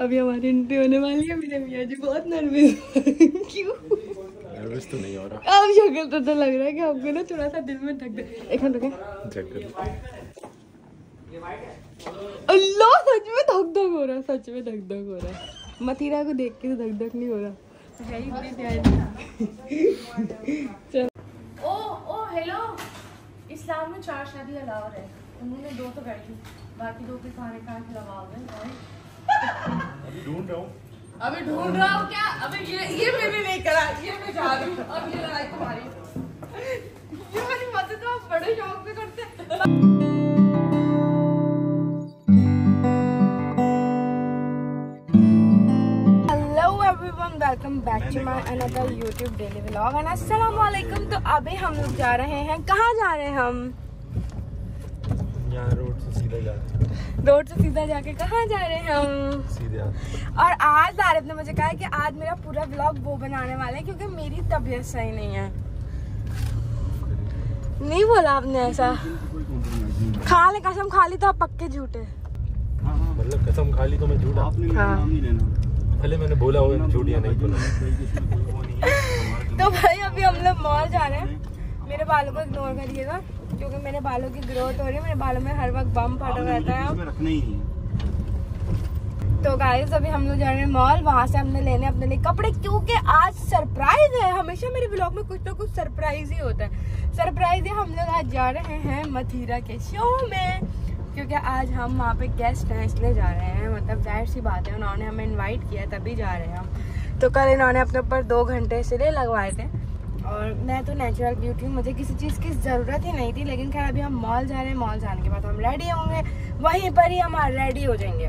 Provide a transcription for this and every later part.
अभी हमारी एंट्री होने वाली है मेरे मियाँ जी बहुत नर्वस क्यों? नर्वस तो नहीं हो रहा। अब शक्ल तो, तो लग रहा है कि आपको ना थोड़ा सा दिल में धक दे। एक मिनट रुके। अल्लाह सच में धक धक हो रहा है सच में धक धक हो रहा है। मथीरा को देख के तो धक धक नहीं हो रहा। है ही चल। ओ ओ हेलो इस्लाम में चार शादी अलाउ है। उन्होंने दो तो कर दी बाकी दो के खाने कहाँ ढूंढ रहा हूँ। अभी ढूंढ रहा हूँ क्या? अभी ये ये मैंने नहीं करा ये मैं जा रही हूँ अब ये लड़ाई तुम्हारी। ये वाली बातें तो आप बड़े शौक से करते हैं। Welcome back to my another YouTube daily vlog and अस्सलाम वालेकुम तो अभी हम लोग जा रहे हैं कहाँ जा रहे हैं हम? यहाँ रोड से सीधा जाते हैं। रोड से सीधा जाके कहाँ जा रहे हैं हम? सीधे और आज आरिफ ने मुझे कहा है कि आज मेरा पूरा व्लॉग वो बनाने वाला है क्योंकि मेरी तबीयत सही नहीं है। नहीं बोला आपने ऐसा? खा ले कसम खा ली तो आप पक्के झूठे। मतलब कसम खा ली तो मैं झूठा। हाँ। नाम नहीं लेना। पहले मैंने बोला होगा झूठ या नहीं बोला तो भाई अभी हम लोग मॉल जा रहे हैं। मेरे बालों को इग्नोर करिएगा। क्योंकि मेरे बालों की ग्रोथ हो रही है मेरे बालों में हर वक्त बम फटा रहता है। रखना ही नहीं तो गाइस अभी हम लोग जा रहे हैं मॉल वहाँ से हमने लेने अपने लिए कपड़े क्योंकि आज सरप्राइज़ है। हमेशा मेरे ब्लॉग में कुछ ना कुछ सरप्राइज़ ही होता है। सरप्राइज़ है हम लोग आज जा रहे हैं मथुरा के शो में। क्योंकि आज हम वहाँ पे गेस्ट हैं इसलिए जा रहे हैं। मतलब ज़ाहिर सी बात है उन्होंने हमें इनवाइट किया तभी जा रहे हैं हम। तो कल इन्होंने अपने ऊपर दो घंटे सिले लगवाए थे। और मैं तो नेचुरल ब्यूटी हूँ, मुझे किसी चीज़ की ज़रूरत ही नहीं थी, लेकिन खैर अभी हम मॉल जा रहे हैं मॉल जाने के बाद हम रेडी होंगे, वहीं पर ही हम रेडी हो जाएँगे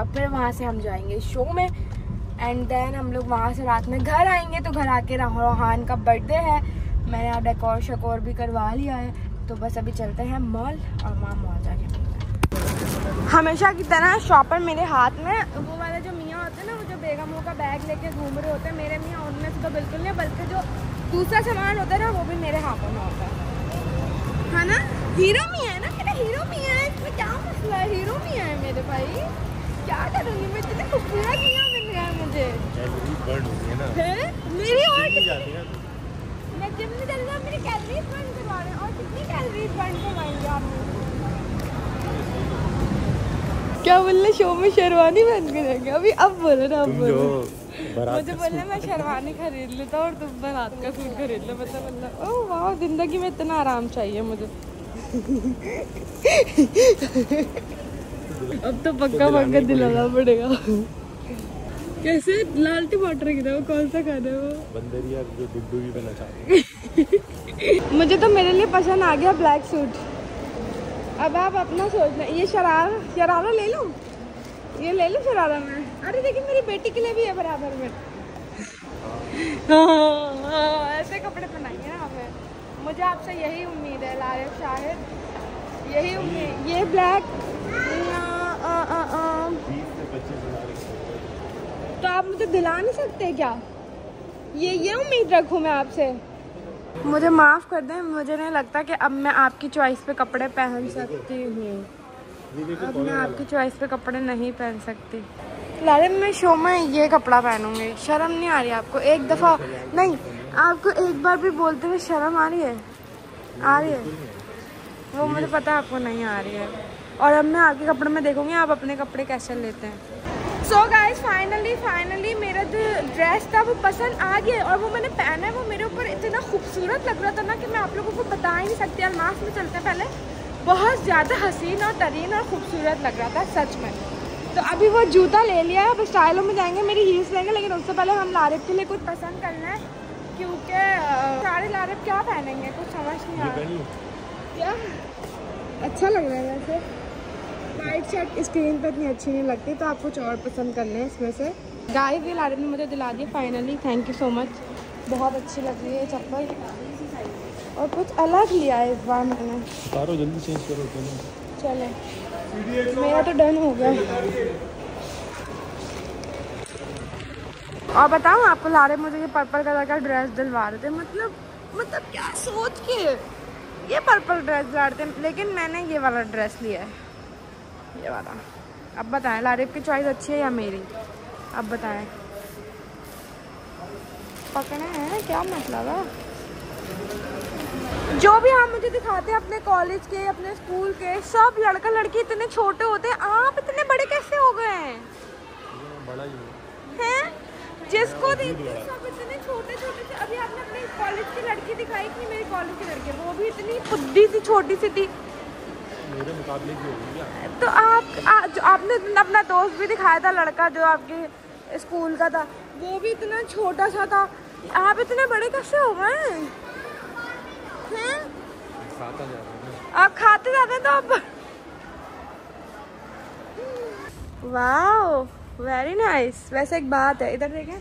अब फिर वहाँ से हम जाएँगे शो में एंड देन हम लोग वहाँ से रात में घर आएँगे तो घर आके रोहान का बर्थडे है, मैंने अब डेकोर शकोर भी करवा लिया है तो बस अभी चलते हैं मॉल और वहाँ मॉल जाके। हमेशा की तरह शॉपर मेरे हाथ में, वो वाला जो मियाँ होते हैं ना, वो जो बेगमों का बैग लेके घूम रहे होते हैं, मेरे मियाँ, उनमें से तो बिल्कुल नहीं, बल्कि जो दूसरा सामान होता है ना वो भी मेरे हाथों में होता है। है ना? हीरो मियाँ है ना? मेरा हीरो मियाँ है इसमें क्या मसला है? हीरो मियाँ है मेरे भाई। क्या करूँगी मैं? इतने खूबसूरत मियाँ मिल गया मुझे। मेरी और मैं जिम में चल रहा मेरी कैलोरीज बर्न करवा रहे हैं। और कितनी कैलोरीज बर्न करवाएँगे आप क्या बोलने शो में शेरवानी पहन के जाएँगे अभी अब बोलो ना अब बोलो। मुझे बोलना मैं शेरवानी खरीद लेता और तुम बारात का सूट खरीद लो। मतलब मतलब ओह वाह ज़िंदगी में इतना आराम चाहिए मुझे। अब तो पक्का पक्का दिलाना पड़ेगा। कैसे? लाल टमाटर की वो कौन सा खाना है वो? बंदरिया जो डुड्डू भी बना चाहते मुझे तो मेरे लिए पसंद आ गया ब्लैक सूट अब आप अपना सोचना ये शरारा शरारा ले लूँ? ये ले लूँ शरारा मैं? अरे देखिए मेरी बेटी के लिए भी है बराबर में। हाँ, हाँ, ऐसे कपड़े पहनाइए ना हमें मुझे आपसे यही उम्मीद है लारिफ शाहिद। यही उम्मीद। ये ब्लैक तो आप मुझे दिला नहीं सकते क्या? ये ये उम्मीद रखूँ मैं आपसे। मुझे माफ़ कर दें मुझे नहीं लगता कि अब मैं आपकी चॉइस पे कपड़े पहन सकती हूँ। अब मैं आपकी चॉइस पे कपड़े नहीं पहन सकती। लारे, मैं शो में ये कपड़ा पहनूँगी। शर्म नहीं आ रही आपको? एक दफ़ा नहीं, आपको एक बार भी बोलते हुए शर्म आ रही है? आ रही है? वो मुझे पता है, आपको नहीं आ रही है। और अब मैं आपके कपड़े में देखूँगी, आप अपने कपड़े कैसे लेते हैं। सो गाइज़ फाइनली फाइनली मेरा जो ड्रेस था, वो पसंद आ गया और वो मैंने पहना है। वो मेरे ऊपर इतना खूबसूरत लग रहा था ना कि मैं आप लोगों को बता ही नहीं सकती। अलमास में चलते पहले। बहुत ज़्यादा हसीन और तरीन और खूबसूरत लग रहा था, सच में। तो अभी वो जूता ले लिया है अब स्टाइलों में जाएँगे मेरी हील्स लेंगे लेकिन उससे पहले हम लारिफ के लिए कुछ पसंद करना है क्योंकि सारे लारिफ क्या पहनेंगे कुछ समझ नहीं आ रहा। क्या? अच्छा लग रहा है वैसे। वाइट शर्ट स्क्रीन पर इतनी अच्छी नहीं लगती तो आप कुछ और पसंद कर लें इसमें से। गाय भी लारिफ ने मुझे दिला दी finally thank you so much बहुत अच्छी लग रही है चप्पल। और कुछ अलग लिया है इस बार मैंने। जल्दी चेंज करो चले। मेरा तो डन हो गया। और बताऊँ आपको ला रहे मुझे ये पर्पल कलर का ड्रेस दिलवा रहे थे। मतलब मतलब क्या सोच के ये पर्पल ड्रेस दिला रहे थे। लेकिन मैंने ये वाला ड्रेस लिया है। ये वाला। अब बताएँ लारिफ की चॉइस अच्छी है या मेरी? अब बताएँ। पकड़े हैं, क्या मतलब था जो भी आप मुझे दिखाते हैं अपने कॉलेज के अपने स्कूल के सब लड़का लड़की इतने छोटे होते हैं आप इतने बड़े कैसे हो गए हैं? बड़ा ही जिसको देखिए सब इतने छोटे छोटे से अभी आपने अपने कॉलेज की लड़की दिखाई कि मेरी कॉलेज की लड़की वो भी इतनी खुद्दी सी छोटी सी थी। मेरे मुकाबले की होगी क्या? तो आप आ, जो आपने अपना दोस्त भी दिखाया था लड़का जो आपके स्कूल का था वो भी इतना छोटा सा था। आप इतने बड़े कैसे हो गए? आप खाते जाते तो आप वाह वेरी नाइस वैसे एक बात है, इधर देखें।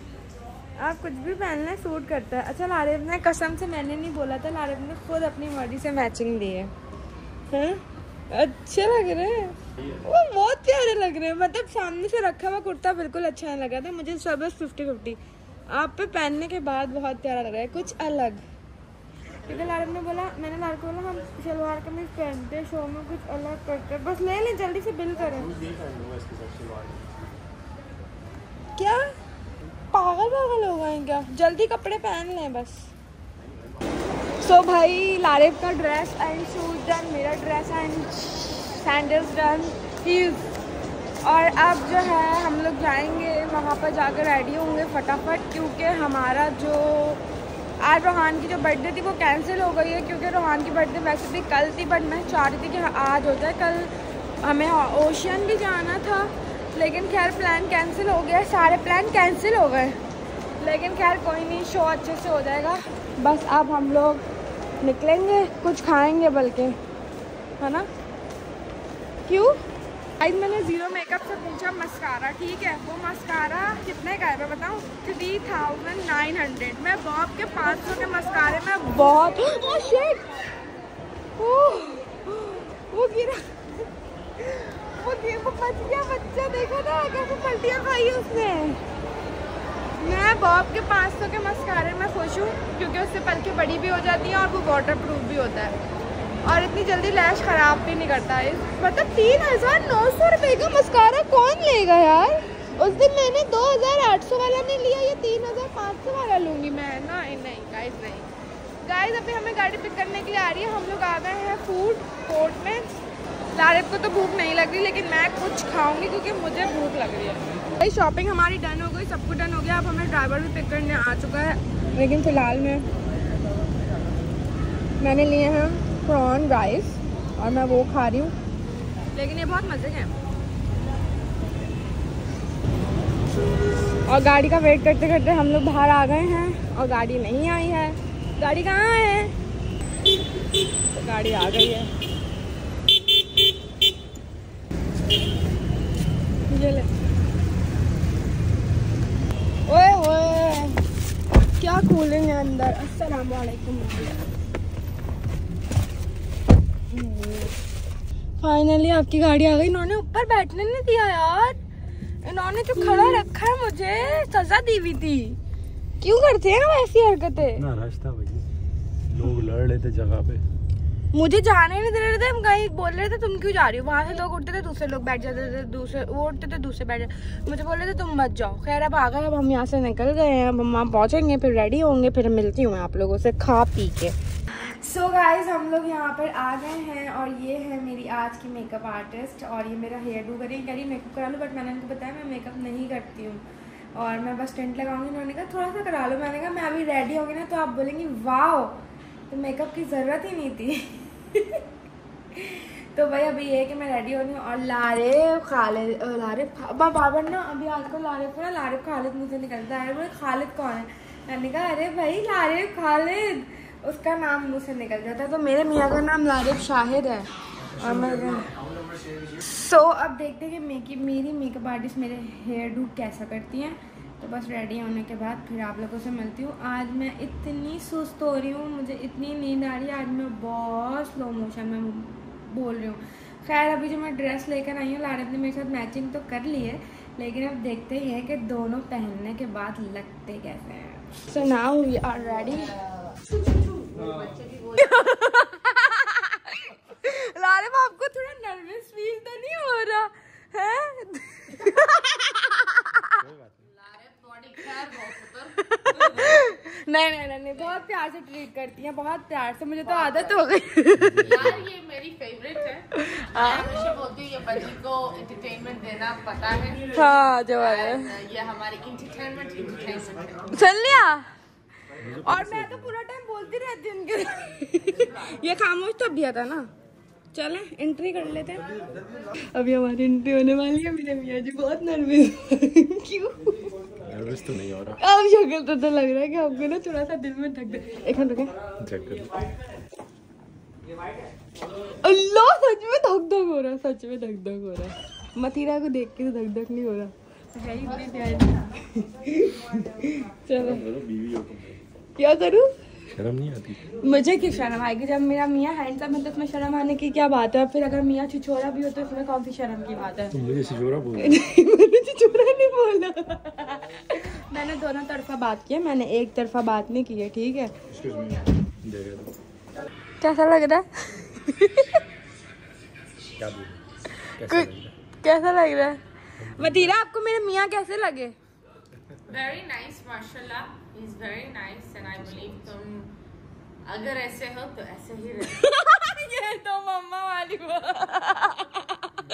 आप कुछ भी पहन लें सूट करता है। अच्छा लारिफ ने कसम से मैंने नहीं बोला था, लारिफ ने खुद अपनी मर्ज़ी से मैचिंग दी है। अच्छे लग रहे हैं। वो बहुत प्यारे लग रहे हैं। मतलब सामने से रखा हुआ कुर्ता बिल्कुल अच्छा नहीं लगा था, मुझे सब फिफ्टी फिफ्टी आप पे पहनने के बाद बहुत प्यारा लग रहा है, कुछ अलग। क्योंकि लारिफ ने बोला मैंने लारिफ को बोला हम शलवार कमीज पहनते शो में कुछ अलग करते बस ले लें जल्दी से बिल करें। ये पहन लूँगा इसके साथ सलवार क्या? पागल पागल हो गए क्या? जल्दी कपड़े पहन लें बस। सो so, भाई लारिफ का ड्रेस एंड शूज़ डन मेरा dress and sandals done heels और अब जो है हम लोग जाएँगे वहाँ पर जाकर रेडी होंगे फटाफट क्योंकि हमारा जो आज रोहान की जो बर्थडे थी वो कैंसिल हो गई है क्योंकि रोहान की बर्थडे वैसे भी कल थी बट मैं चाह रही थी कि आज हो जाए। कल हमें ओशियन भी जाना था, लेकिन खैर प्लान कैंसिल हो गया, सारे प्लान कैंसिल हो गए। लेकिन खैर कोई नहीं शो अच्छे से हो जाएगा। बस अब हम लोग निकलेंगे, कुछ खाएँगे बल्कि, है ना? क्यों? आज मैंने ज़ीरो मेकअप से पूछा मस्कारा ठीक है? वो मस्कारा कितने का है? मैं बताऊँ? थ्री थाउज़ेंड नाइन हंड्रेड मैं बॉब के पाँच सौ के मस्कारे में बहुत oh, shit! ओह, वो गिरा। वो वो बच गया बच्चा देखा था कैसे पलटियाँ खाई उसने। मैं बॉब के 500 के मस्कारे में खुश हूँ क्योंकि उससे पलके बड़ी भी हो जाती हैं और वो वाटर प्रूफ भी होता है। और इतनी जल्दी लैश ख़राब भी नहीं करता है। मतलब तीन हज़ार नौ सौ रुपये का मस्कारा कौन लेगा यार? उस दिन मैंने दो हज़ार आठ सौ वाला नहीं लिया, ये तीन हज़ार पाँच सौ वाला लूँगी मैं। नहीं नहीं गाइस नहीं। गाइस अभी हमें गाड़ी पिक करने के लिए आ रही है। हम लोग आ गए हैं फ़ूड कोर्ट में। लारिफ को तो भूख नहीं लग रही, लेकिन मैं कुछ खाऊँगी क्योंकि मुझे भूख लग रही है। भाई शॉपिंग हमारी डन हो गई सब कुछ डन हो गया। अब हमें ड्राइवर भी पिक करने आ चुका है। लेकिन फ़िलहाल में मैंने लिए हैं प्रॉन राइस और मैं वो खा रही हूँ। लेकिन ये बहुत मज़े हैं। और गाड़ी का वेट करते करते हम लोग बाहर आ गए हैं और गाड़ी नहीं आई है। गाड़ी कहाँ है? तो गाड़ी आ गई है। ये ले। ओए ओए। क्या कूलिंग है अंदर? अस्सलाम वालेकुम फाइनली आपकी गाड़ी आ गई। इन्होंने ऊपर बैठने नहीं दिया यार। इन्होंने जो खड़ा रखा है मुझे सजा दी हुई थी। क्यों करते हैं वैसी हरकतें? ना रश था भाई। लोग लड़ रहे थे जगह पे। मुझे जाने नहीं दे रहे थे। हम कहीं बोल रहे थे तुम क्यों जा रही हो? वहाँ से लोग उठते थे दूसरे लोग बैठ जाते थे दूसरे वो उठते थे दूसरे बैठ जाते मुझे बोल रहे थे तुम मत जाओ। खैर अब आ गए अब हम यहाँ से निकल गए हैं। अब हम वहाँ पहुँचेंगे फिर रेडी होंगे फिर मिलती हूँ आप लोगों से खा पी के। सो so गाइज़ हम लोग यहाँ पर आ गए हैं और ये है मेरी आज की मेकअप आर्टिस्ट और ये मेरा हेयर डू करी करी मेकअप करा लो बट मैंने उनको बताया मैं मेकअप नहीं करती हूँ। और मैं बस टेंट लगाऊँगी, उन्होंने कहा थोड़ा सा करा लो। मैंने कहा मैं अभी रेडी होगी ना तो आप बोलेंगी वाह तो मेकअप की ज़रूरत ही नहीं थी। तो भाई अभी ये है कि मैं रेडी हो रही हूँ और लारे खालिद लारे बार बाबर ना, अभी आजकल लारे को ना लारे खालिद मुझे निकलता है। बोले, खालिद कौन है? मैंने कहा, अरे भाई, लारे खालिद। उसका नाम मुँह से निकल जाता है। तो मेरे मियाँ का नाम लारिफ शाहिद है। और मैं सो so, अब देखते हैं कि मेकअप मेरी मेकअप आर्टिस्ट मेरे हेयर डू कैसा करती हैं। तो बस रेडी होने के बाद फिर आप लोगों से मिलती हूँ। आज मैं इतनी सुस्त हो रही हूँ मुझे इतनी नींद आ रही है। आज मैं बहुत स्लो मोशन में बोल रही हूँ। खैर अभी जो मैं ड्रेस लेकर आई हूँ लारत ने मेरे साथ मैचिंग तो कर ली है लेकिन अब देखते ही हैं कि दोनों पहनने के बाद लगते कैसे हैं। So now we are ready लारे आपको थोड़ा नर्वस फील तो नहीं हो रहा है? नहीं नहीं नहीं नहीं बहुत प्यार से ट्रीट करती हैं बहुत प्यार से मुझे तो आदत हो गई। यार ये मेरी फेवरेट है। मैं हमेशा बोलती हूँ ये बच्ची को एंटरटेनमेन देना पता है। हाँ जो है। ये हमारी इंटरटेनमेंट सुन लिया? और मैं तो पूरा टाइम बोलती रहती हूँ उनके ये खामोश तो अभी था ना। चले एंट्री कर लेते हैं। अभी हमारी एंट्री होने वाली है मेरे मियाँ जी बहुत नर्वस क्यों? नर्वस तो नहीं हो रहा। अब शक्ल तो, तो लग रहा है कि आपको ना थोड़ा सा दिल में धक धक एक मिनट रुके। चेक कर लो अल्लाह सच में धक धक हो रहा है सच में धक धक हो रहा है। मथीरा को देख के तो धक धक नहीं हो रहा। चलो। बीवी तुम। क्या करूँ? शर्म नहीं आती। मुझे क्यों शर्म आएगी? जब मेरा मियाँ हैंडसम है तो इसमें शर्म आने की क्या बात है? फिर अगर मियाँ छिछोरा भी हो तो इसमें कौन सी शर्म की बात है? तुम मुझे सिजोरा बोल मैंने छिछोरा नहीं बोला। मैंने दोनों तरफा बात की है मैंने एक तरफा बात नहीं की है ठीक है? कैसा लग रहा है? क्या बोलूँ कैसे लग रहा है? कैसा लग रहा है? मतीरा आपको मेरे मियाँ कैसे लगे? वेरी नाइस माशाल्लाह। Is very nice and I believe तुम अगर ऐसे हो तो ऐसे ही रहो ये तो मम्मा वाली वो।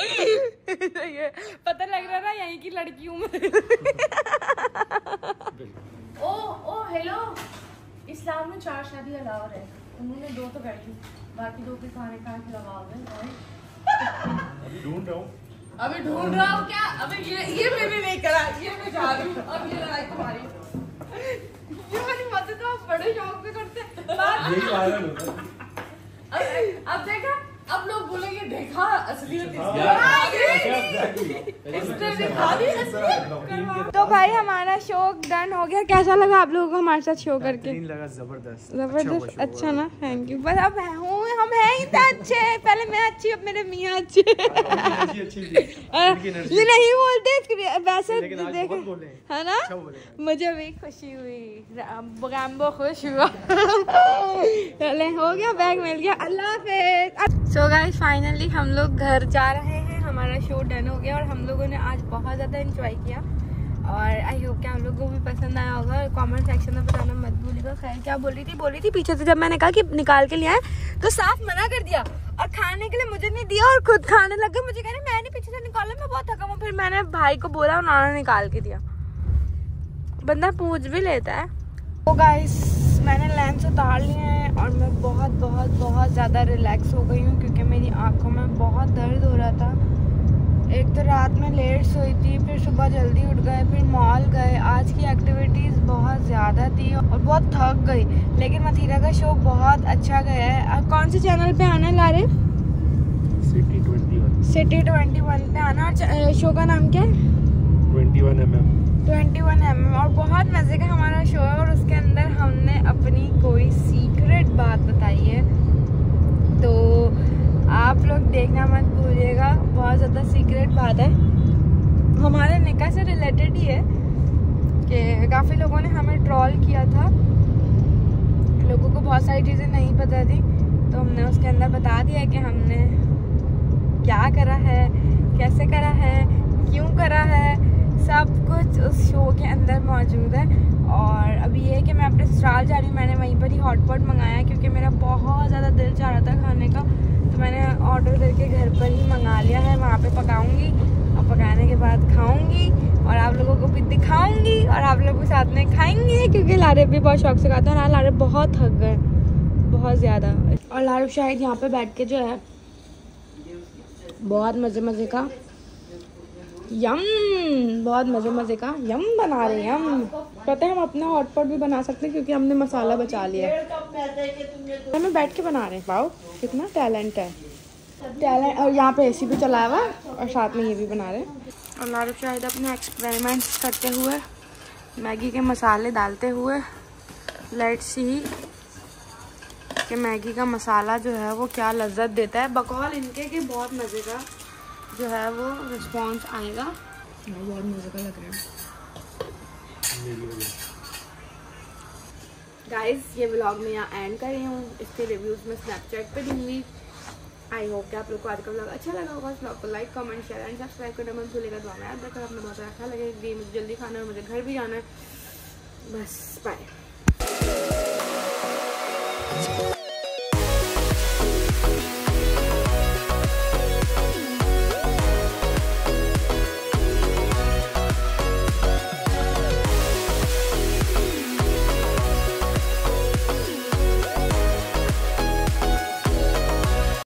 ये पता लग रहा ना यहीं की लड़की हूँ मैं। ओ ओ हेलो इस्लाम में चार शादी अलाउ है। उन्होंने दो तो कर दी बाकी दो के खाने कहाँ के ढूंढ रहा हूँ। अभी ढूंढ रहा हूँ क्या? अभी ये ये मैंने नहीं करा। ये मैं जा रही हूँ। अब ये लड़ाई तुम्हारी ये तो बड़े शौक से करते हैं। है अब देखा अब लोग बोलेंगे देखा असलियत तो भाई हमारा शो डन हो गया। कैसा लगा आप लोगों को हमारे साथ शो करके? लगा ज़बरदस्त। ज़बरदस्त। अच्छा ना? थैंक यू बस अब हूँ हम हैं ही तो अच्छे पहले मैं अच्छी अब मेरे मियाँ अच्छे अच्छी अच्छी ये नहीं बोलते वैसे देख। है। ना? अच्छा मुझे भी खुशी हुई। रैम्बो खुश हुआ। चले हो गया बैग मिल गया। अल्लाह हाफिज। सो गाइस फाइनली हम लोग घर जा रहे हैं। हमारा शो डन हो गया और हम लोगों ने आज बहुत ज़्यादा एंजॉय किया। और आई होप कि आप लोगों को भी पसंद आया होगा कमेंट सेक्शन में बताना मत भूलिएगा। खैर, क्या बोल रही थी? बोल रही थी पीछे से जब मैंने कहा कि निकाल के लिया है तो साफ़ मना कर दिया। और खाने के लिए मुझे नहीं दिया और खुद खाने लग गए। मुझे कह रहे, मैंने पीछे से निकाला, मैं बहुत थका हूँ। फिर मैंने भाई को बोला, उन्होंने निकाल के दिया। बंदा पूछ भी लेता है। तो गाइस मैंने लेंस उतार लिए हैं और मैं बहुत बहुत बहुत ज़्यादा रिलैक्स हो गई हूँ क्योंकि मेरी आँखों में बहुत दर्द हो रहा था। एक तो रात में लेट सोई थी फिर सुबह जल्दी उठ गए फिर मॉल गए। आज की एक्टिविटीज़ बहुत ज़्यादा थी और बहुत थक गई। लेकिन मथीरा का शो बहुत अच्छा गया है। अब कौन से चैनल पे आना है twenty one city twenty one पे आना। और शो का नाम क्या है? Twenty one M M twenty one M और बहुत मज़े का हमारा शो है और उसके अंदर हमने अपनी कोई सीक्रेट बात बताई है। तो आप लोग देखना मत भूलिएगा, बहुत ज़्यादा सीक्रेट बात है। हमारे निकाह से रिलेटेड ही है कि काफ़ी लोगों ने हमें ट्रॉल किया था। लोगों को बहुत सारी चीज़ें नहीं पता थी तो हमने उसके अंदर बता दिया कि हमने क्या करा है, कैसे करा है, क्यों करा है सब कुछ उस शो के अंदर मौजूद है। और अभी ये है कि मैं अपने ससुराल जा रही हूँ, मैंने वहीं पर ही हॉटपॉट मंगाया क्योंकि मेरा बहुत ज़्यादा दिल चाह रहा था खाने का। तो मैंने ऑर्डर करके घर पर ही मंगा लिया है, वहाँ पे पकाऊँगी। और पकाने के बाद खाऊँगी और आप लोगों को भी दिखाऊँगी और आप लोग भी साथ में खाएँगे, क्योंकि लारे भी बहुत शौक से खाते हैं और लारे बहुत थक गए बहुत ज़्यादा। और लारू शायद यहाँ पर बैठ के जो है, बहुत मज़े मज़े का यम, बहुत मज़े मज़े का। यम बना रहे हैं हम पता है हम अपना हॉटपॉट भी बना सकते हैं क्योंकि हमने मसाला बचा लिया। है हमें बैठ के बना रहे हैं। पाओ कितना टैलेंट है। टैलेंट और यहाँ पे एसी भी चलाया हुआ और साथ में ये भी बना रहे हैं। और लारूफ शाहिद अपने एक्सपेरिमेंट्स करते हुए, मैगी के मसाले डालते हुए लेट्स सी कि मैगी का मसाला जो है वो क्या लज्जत देता है। बकौल इनके कि बहुत मज़े का। जो है वो रिस्पॉन्स आएगा। बहुत मज़े का लग रहा है। गाइस ये ब्लॉग मैं यहाँ एंड कर रही हूँ। इसके रिव्यूज़ में स्नैपचैट पे दूँगी। आई होप कि आप लोग को आज का ब्लॉग अच्छा लगा होगा। ब्लॉग को like comment share and subscribe करना मत भूलेगा दुआ में याद रखकर अपना बहुत अच्छा लगे। मुझे जल्दी खाना है मुझे घर भी जाना है। बस बाय